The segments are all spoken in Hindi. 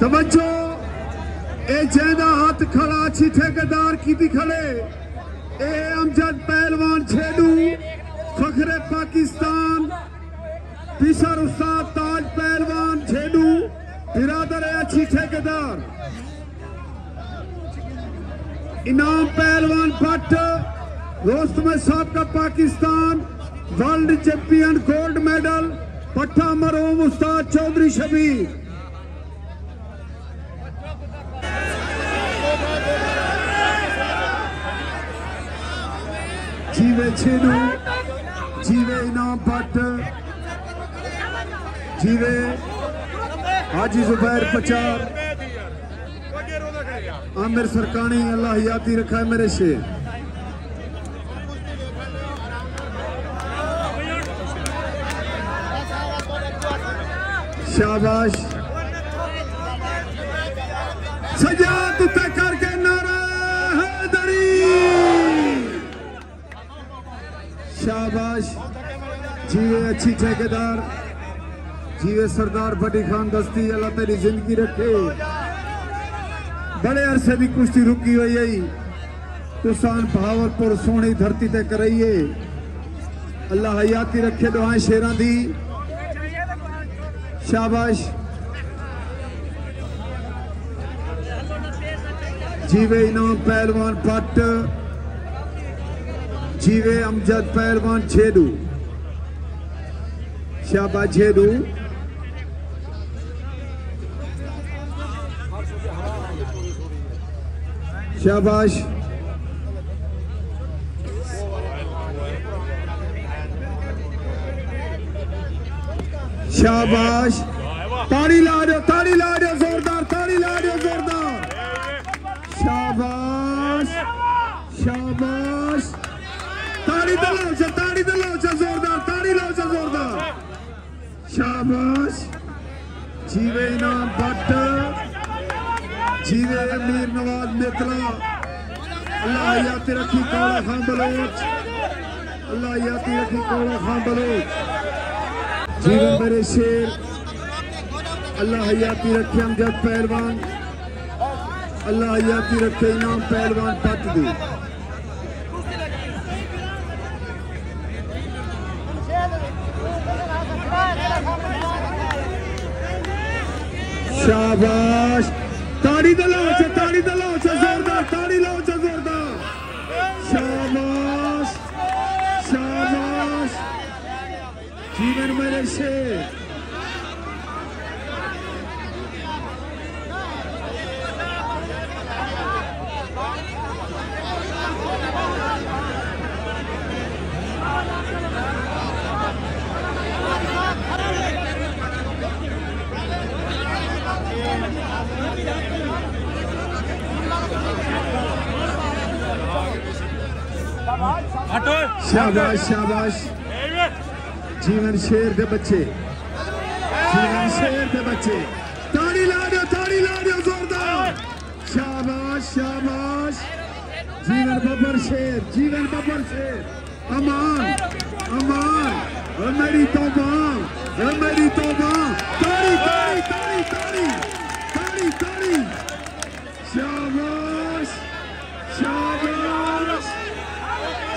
तवज्जो, ए जेदा हाथ खड़ा छी ठेकेदार की खड़े। ए अमजद पहलवान छेडू, फखरे पाकिस्तान पिसर उस्ताद ताज पहलवान छेडू। बिरादर है, अच्छी ठेकेदार। इनाम पहलवान पट रोस्त में सबका Pakistan, world champion gold medal, पट्टा मरहूम उस्ताद चौधरी शबीर। छेडू। जीवे इनाम पट। जीवे। हाजी जुबैर पचार आमिर सरकानी, अल्लाह याती रखा है मेरे शेर। शाबाश। सजात शाबाश। जीवे अच्छी ठेकेदार। जीवे सरदार फटी खान दस्ती, अल्लाह तेरी ज़िंदगी रखे। बड़े अरसे की कुश्ती रुकी हुई है तुसान भावलपुर सोनी धरती ते कराइए अल्लाह हयाती रखे दुआएँ शेरां दी। शाबाश। जीवे इनाम पहलवान पट। जीवे अमजद पहलवान छेडू शाबाश छेडू शाबाश। शाबाश। ताड़ी ला हो ताड़ी ला हो जोरदार ताड़ी ला हो जोरदार। शाबाश। शाबाश। ताड़ी ताड़ी दलाओ चा जोरदार, ताड़ी लाओ जोरदार। शाबाश। जीवे इनाम भट्ट। जीवे मीर नवाज़ मित्रा। अल्लाह याती रखी, कौड़ा खान बलोच। अल्लाह याती रखी, कौड़ा खान बलोच। जीवन मेरे शेर। अल्लाह हयाती रखे अमजद पहलवान। अल्लाह हयाती रखे इनाम पहलवान पत दी। शाबाश। ताड़ी दलाओ चा ताड़ी दलाओ चा जोरदार, ताड़ी लाओ चा जोरदार। शाबाश शाबाश। जीवन मेरे शेर। शाबाश शाबाश। जीवन शेर के बच्चे। जीवन शेर के बच्चे। ताड़ी ला दो ताड़ी ला दो जोरदार। शाबाश शाबाश। जीवन बब्बर शेर जीवन बब्बर शेर। अमान अमान। मेरी तौबा मेरी तौबा। ताड़ी ताड़ी ताड़ी ताड़ी।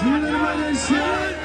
शाबाश शाबाश जीवन मेरे शेर